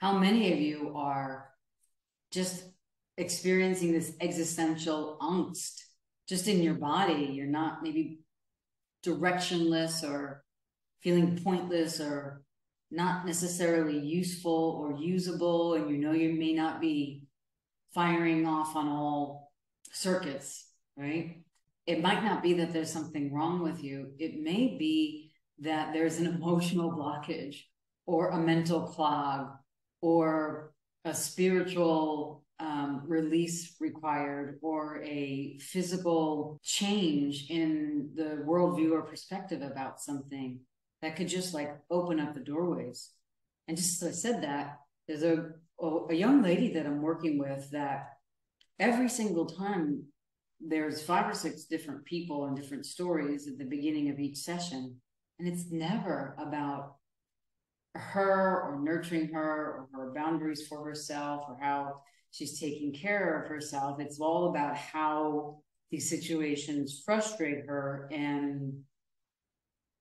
how many of you are just experiencing this existential angst just in your body? You're not maybe directionless or feeling pointless or not necessarily useful or usable, and you know you may not be firing off on all circuits, right? It might not be that there's something wrong with you. It may be that there's an emotional blockage or a mental clog or a spiritual um, release required or a physical change in the worldview or perspective about something that could just like open up the doorways. And just as I said that, there's a, a young lady that I'm working with that every single time there's five or six different people and different stories at the beginning of each session. And it's never about her or nurturing her or her boundaries for herself or how she's taking care of herself. It's all about how these situations frustrate her and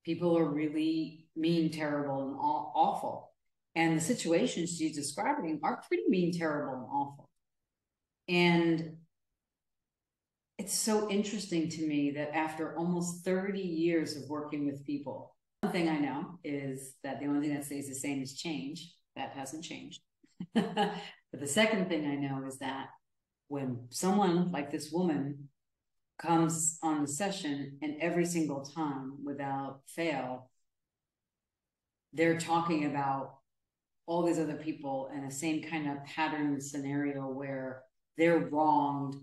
people are really mean, terrible, and awful. And the situations she's describing are pretty mean, terrible, and awful. And it's so interesting to me that after almost 30 years of working with people, one thing I know is that the only thing that stays the same is change. That hasn't changed. but the second thing I know is that when someone like this woman comes on the session and every single time without fail, they're talking about all these other people in the same kind of pattern scenario where they're wronged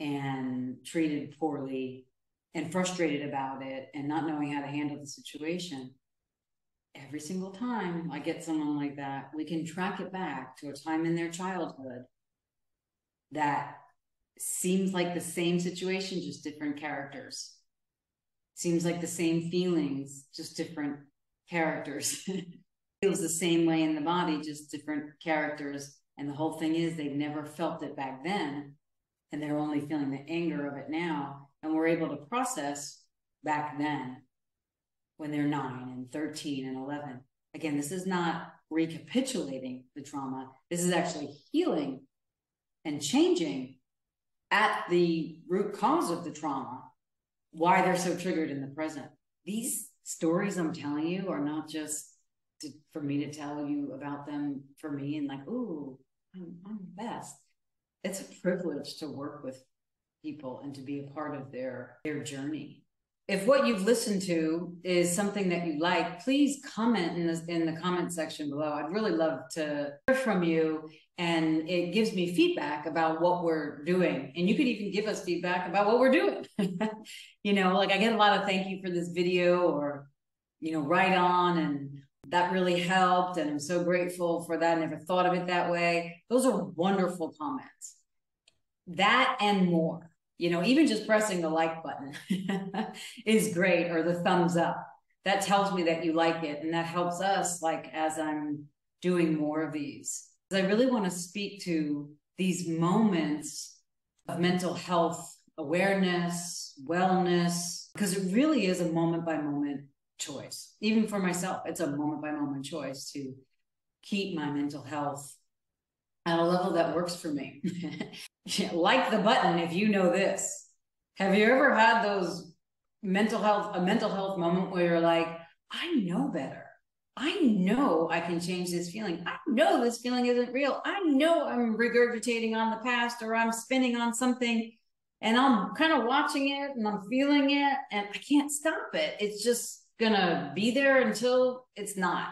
and treated poorly and frustrated about it and not knowing how to handle the situation. Every single time I get someone like that, we can track it back to a time in their childhood that seems like the same situation, just different characters. Seems like the same feelings, just different characters. Feels the same way in the body, just different characters. And the whole thing is they've never felt it back then and they're only feeling the anger of it now. And we're able to process back then when they're nine and 13 and 11. Again, this is not recapitulating the trauma. This is actually healing and changing at the root cause of the trauma, why they're so triggered in the present. These stories I'm telling you are not just to, for me to tell you about them for me and like, ooh, I'm, I'm the best it's a privilege to work with people and to be a part of their their journey if what you've listened to is something that you like please comment in the, in the comment section below i'd really love to hear from you and it gives me feedback about what we're doing and you could even give us feedback about what we're doing you know like i get a lot of thank you for this video or you know right on and that really helped. And I'm so grateful for that. I never thought of it that way. Those are wonderful comments. That and more, you know, even just pressing the like button is great or the thumbs up. That tells me that you like it. And that helps us, like, as I'm doing more of these. I really want to speak to these moments of mental health awareness, wellness, because it really is a moment by moment choice. Even for myself, it's a moment by moment choice to keep my mental health at a level that works for me. like the button if you know this. Have you ever had those mental health, a mental health moment where you're like, I know better. I know I can change this feeling. I know this feeling isn't real. I know I'm regurgitating on the past or I'm spinning on something and I'm kind of watching it and I'm feeling it and I can't stop it. It's just gonna be there until it's not.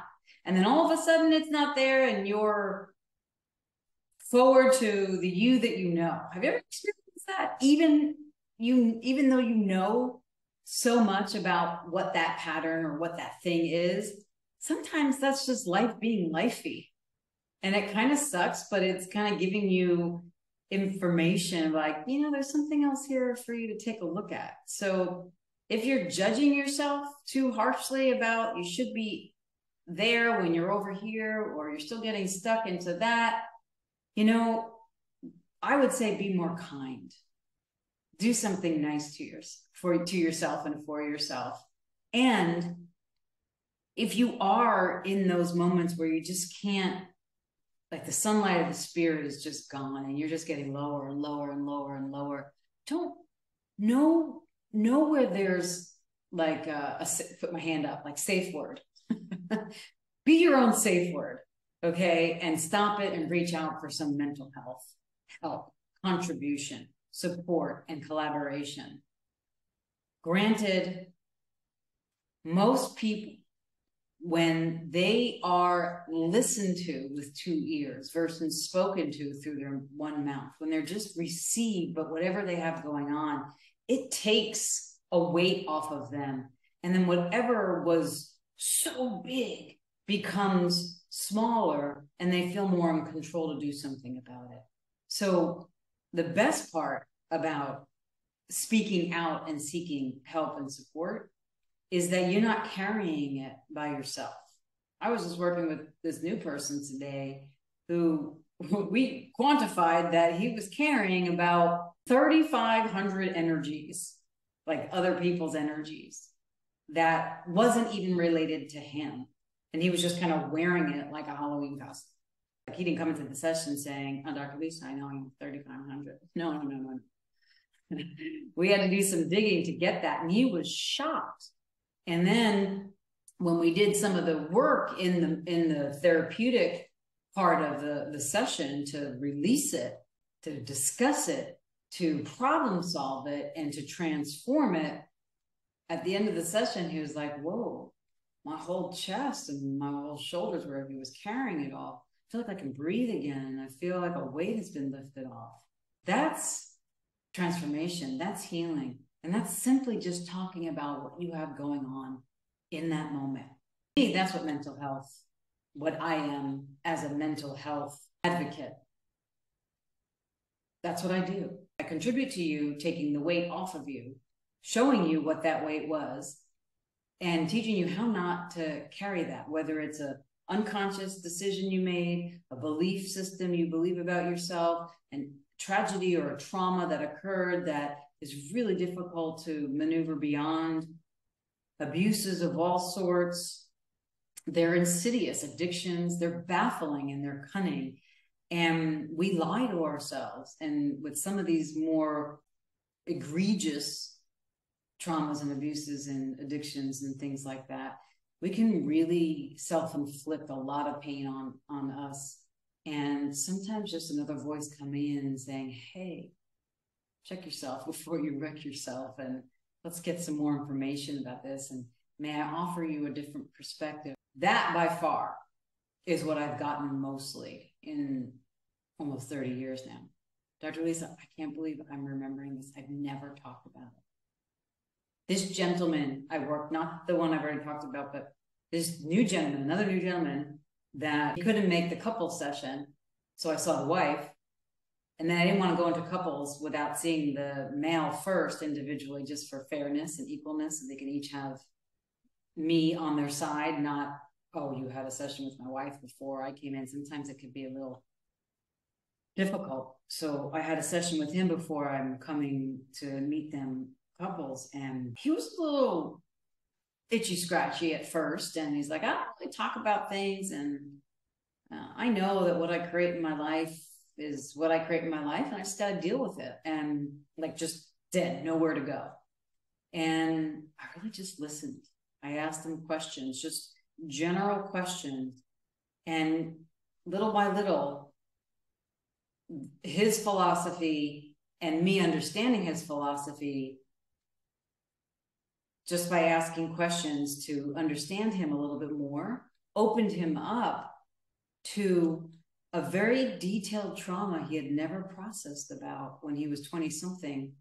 And then all of a sudden it's not there and you're forward to the you that you know. Have you ever experienced that? Even you, even though you know so much about what that pattern or what that thing is, sometimes that's just life being lifey. And it kind of sucks, but it's kind of giving you information like, you know, there's something else here for you to take a look at. So if you're judging yourself too harshly about you should be there when you're over here or you're still getting stuck into that, you know, I would say be more kind. Do something nice to for to yourself and for yourself. And if you are in those moments where you just can't like the sunlight of the spirit is just gone and you're just getting lower and lower and lower and lower don't know know where there's like a, a put my hand up like safe word be your own safe word okay and stop it and reach out for some mental health help contribution support and collaboration granted most people when they are listened to with two ears versus spoken to through their one mouth, when they're just received, but whatever they have going on, it takes a weight off of them. And then whatever was so big becomes smaller and they feel more in control to do something about it. So the best part about speaking out and seeking help and support is that you're not carrying it by yourself. I was just working with this new person today who we quantified that he was carrying about 3,500 energies, like other people's energies, that wasn't even related to him. And he was just kind of wearing it like a Halloween costume. Like he didn't come into the session saying, oh, Dr. Lisa, I know I'm 3,500. No, no, no, no. we had to do some digging to get that. And he was shocked and then when we did some of the work in the in the therapeutic part of the, the session to release it, to discuss it, to problem solve it, and to transform it, at the end of the session, he was like, Whoa, my whole chest and my whole shoulders, wherever he was carrying it all, I feel like I can breathe again. I feel like a weight has been lifted off. That's transformation. That's healing. And that's simply just talking about what you have going on in that moment. Me, that's what mental health, what I am as a mental health advocate. That's what I do. I contribute to you taking the weight off of you, showing you what that weight was, and teaching you how not to carry that, whether it's a unconscious decision you made, a belief system you believe about yourself, and tragedy or a trauma that occurred that is really difficult to maneuver beyond. Abuses of all sorts. They're insidious addictions. They're baffling and they're cunning. And we lie to ourselves. And with some of these more egregious traumas and abuses and addictions and things like that, we can really self-inflict a lot of pain on on us. And sometimes just another voice coming in saying, Hey, check yourself before you wreck yourself and let's get some more information about this and may i offer you a different perspective. That by far is what i've gotten mostly in almost 30 years now. Dr lisa i can't believe i'm remembering this. I've never talked about it this gentleman i work not the one i've already talked about but this new gentleman another new gentleman that he couldn't make the couple session so i saw the wife and then I didn't want to go into couples without seeing the male first individually, just for fairness and equalness. So they can each have me on their side, not, oh, you had a session with my wife before I came in. Sometimes it could be a little difficult. So I had a session with him before I'm coming to meet them couples. And he was a little itchy scratchy at first. And he's like, I don't really talk about things. And uh, I know that what I create in my life is what I create in my life, and I just got to deal with it. And like just dead, nowhere to go. And I really just listened. I asked him questions, just general questions. And little by little, his philosophy and me understanding his philosophy just by asking questions to understand him a little bit more opened him up to a very detailed trauma he had never processed about when he was 20 something.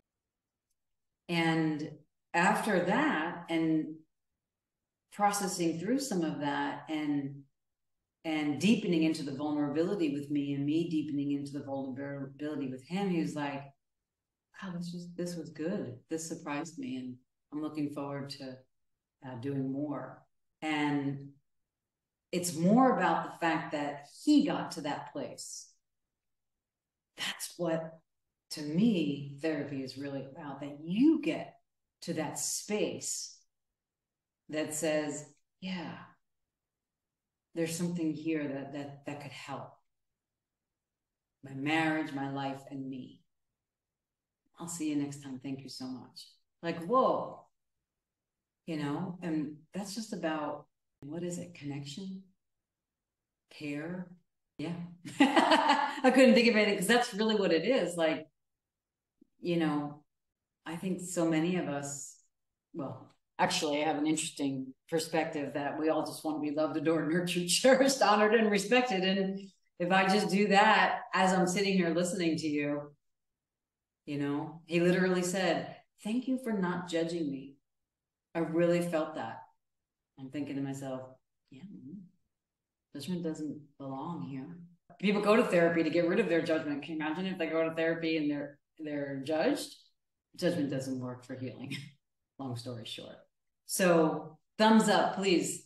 And after that, and processing through some of that and and deepening into the vulnerability with me and me deepening into the vulnerability with him, he was like, wow, this was this was good. This surprised me. And I'm looking forward to uh, doing more. And it's more about the fact that he got to that place. That's what, to me, therapy is really about that you get to that space that says, yeah, there's something here that, that, that could help. my marriage, my life, and me. I'll see you next time. Thank you so much. Like, whoa, you know, and that's just about what is it? Connection, care. Yeah. I couldn't think of anything because that's really what it is. Like, you know, I think so many of us, well, actually, I have an interesting perspective that we all just want to be loved, adored, nurtured, cherished, honored, and respected. And if I just do that as I'm sitting here listening to you, you know, he literally said, Thank you for not judging me. I really felt that. I'm thinking to myself, yeah, judgment doesn't belong here. People go to therapy to get rid of their judgment. Can you imagine if they go to therapy and they're they're judged? Judgment doesn't work for healing. Long story short. So thumbs up, please.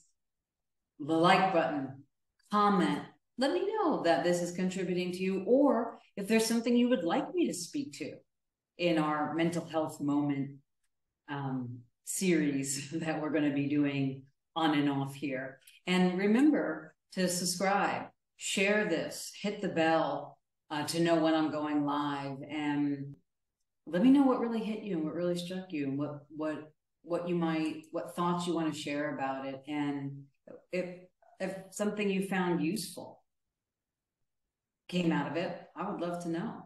The like button, comment. Let me know that this is contributing to you, or if there's something you would like me to speak to in our mental health moment um, series that we're going to be doing on and off here. And remember to subscribe, share this, hit the bell uh, to know when I'm going live, and let me know what really hit you and what really struck you, and what what what you might what thoughts you want to share about it, and if if something you found useful came out of it, I would love to know.